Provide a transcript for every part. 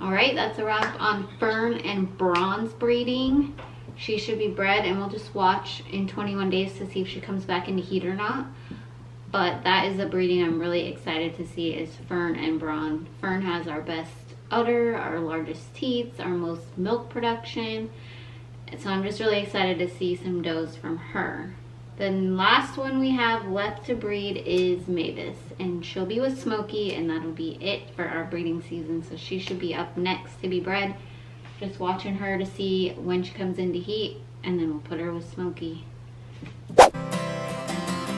All right, that's a wrap on Fern and Bronze breeding. She should be bred and we'll just watch in 21 days to see if she comes back into heat or not. But that is a breeding I'm really excited to see is Fern and Bronze. Fern has our best udder, our largest teats, our most milk production. So I'm just really excited to see some does from her. The last one we have left to breed is Mavis and she'll be with Smokey and that'll be it for our breeding season. So she should be up next to be bred. Just watching her to see when she comes into heat and then we'll put her with Smokey.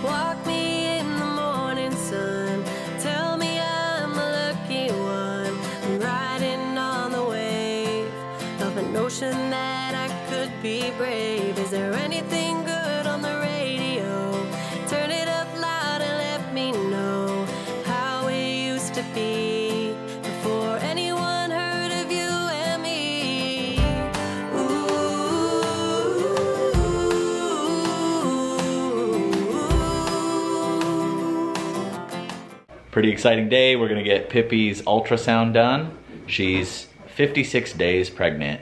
Walk me in the morning sun. Tell me I'm a lucky one. I'm riding on the wave of a notion that I could be brave. Is there anything good on the radio? Turn it up loud and let me know how it used to be before anyone heard of you and me. Pretty exciting day. We're gonna get Pippy's ultrasound done. She's 56 days pregnant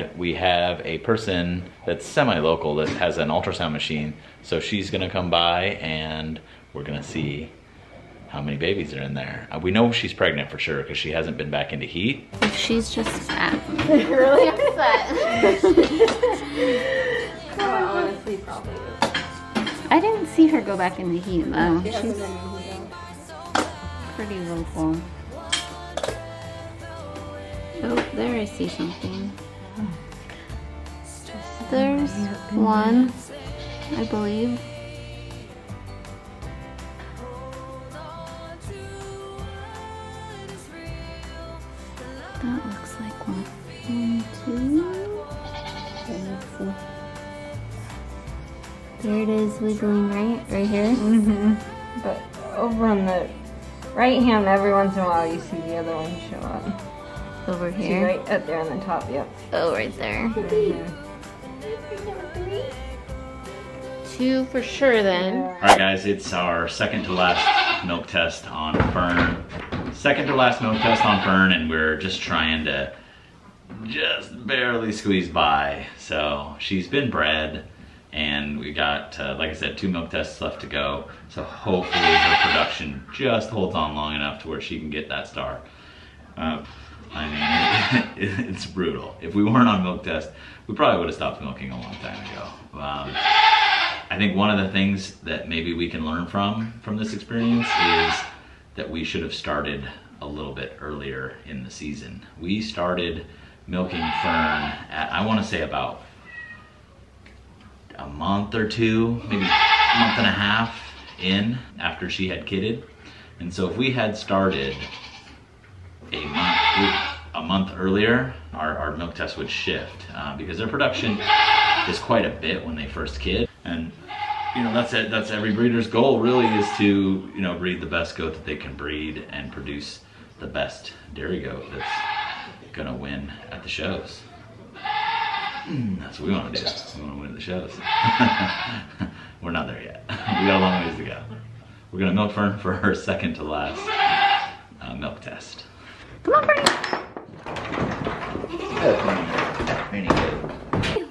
and we have a person that's semi-local that has an ultrasound machine. So she's gonna come by and we're gonna see how many babies are in there. Uh, we know she's pregnant for sure because she hasn't been back into heat. She's just fat. really upset. honestly, probably I didn't see her go back into heat though. She's pretty vocal. Oh, there I see something. There's one, I believe. That looks like one. One, two. There it is wiggling right, right here. Mm-hmm. But over on the right hand, every once in a while, you see the other one show up. Over See here. right up there on the top, yep. Oh, right there. Two for sure then. All right, guys, it's our second to last milk test on Fern. Second to last milk test on Fern, and we're just trying to just barely squeeze by. So she's been bred, and we got, uh, like I said, two milk tests left to go. So hopefully her production just holds on long enough to where she can get that star. Uh, I mean, it's brutal. If we weren't on milk test, we probably would have stopped milking a long time ago. Um, I think one of the things that maybe we can learn from from this experience is that we should have started a little bit earlier in the season. We started milking Fern at I want to say about a month or two, maybe a month and a half in after she had kidded. And so if we had started a month a month earlier, our, our milk test would shift uh, because their production is quite a bit when they first kid. And you know that's it. That's every breeder's goal really is to you know breed the best goat that they can breed and produce the best dairy goat that's gonna win at the shows. That's what we want to do. We want to win the shows. We're not there yet. We got a long ways to go. We're gonna milk Fern for her second to last uh, milk test. Come on, Bernie.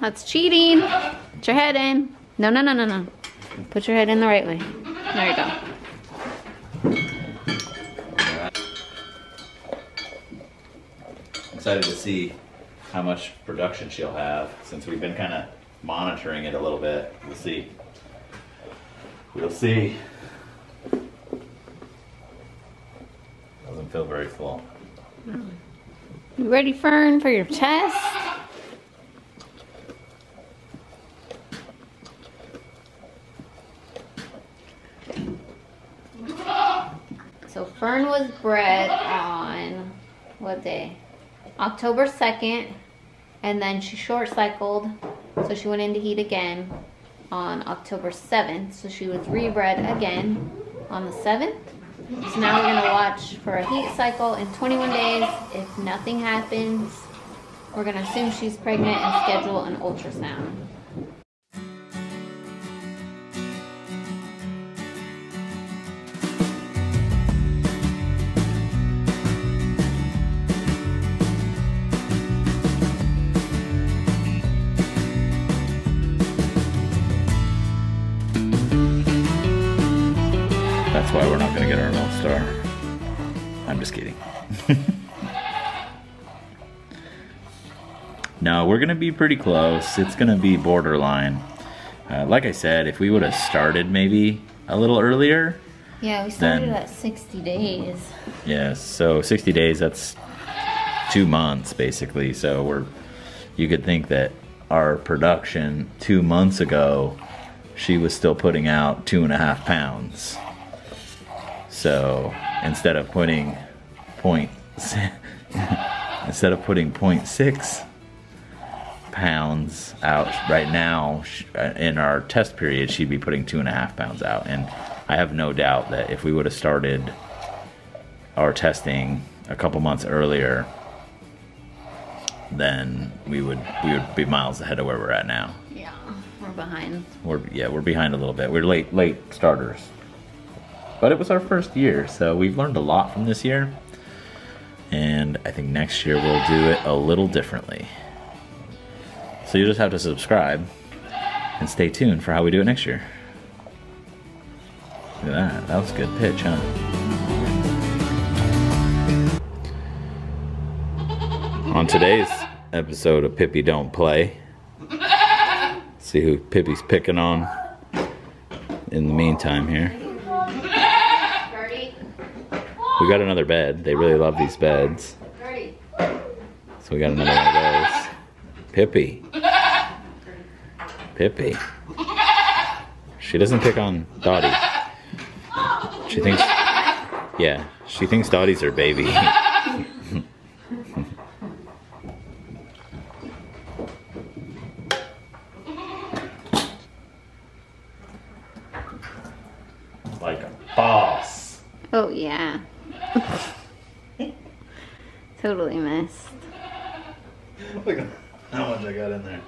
That's cheating. Put your head in. No, no, no, no, no. Put your head in the right way. There you go. excited to see how much production she'll have since we've been kind of monitoring it a little bit. We'll see. We'll see. Doesn't feel very full. You ready, Fern, for your test? So Fern was bred on what day? October 2nd, and then she short cycled, so she went into heat again on October 7th. So she was rebred again on the 7th. So now we're gonna watch for a heat cycle in 21 days. If nothing happens, we're gonna assume she's pregnant and schedule an ultrasound. Get our Milk Star. I'm just kidding. no, we're gonna be pretty close. It's gonna be borderline. Uh, like I said, if we would have started maybe a little earlier, Yeah, we started Then- at 60 days. yes. So 60 days, that's two months basically. So we're, you could think that our production two months ago, she was still putting out two and a half pounds. So instead of putting point, instead of putting point six pounds out right now uh, in our test period, she'd be putting two and a half pounds out. And I have no doubt that if we would have started our testing a couple months earlier, then we would we would be miles ahead of where we're at now. Yeah, we're behind. We're yeah, we're behind a little bit. We're late late starters. But it was our first year, so we've learned a lot from this year. And I think next year we'll do it a little differently. So you just have to subscribe and stay tuned for how we do it next year. Look at that. That was a good pitch, huh? On today's episode of Pippy Don't Play, see who Pippy's picking on in the meantime here. Gertie, We got another bed. They really love these beds. So we got another one of those. Pippy. Pippy. She doesn't pick on Dottie. She thinks, yeah, she thinks Dottie's her baby. like a boss. Oh, yeah. Totally missed. Look at how much I got in there.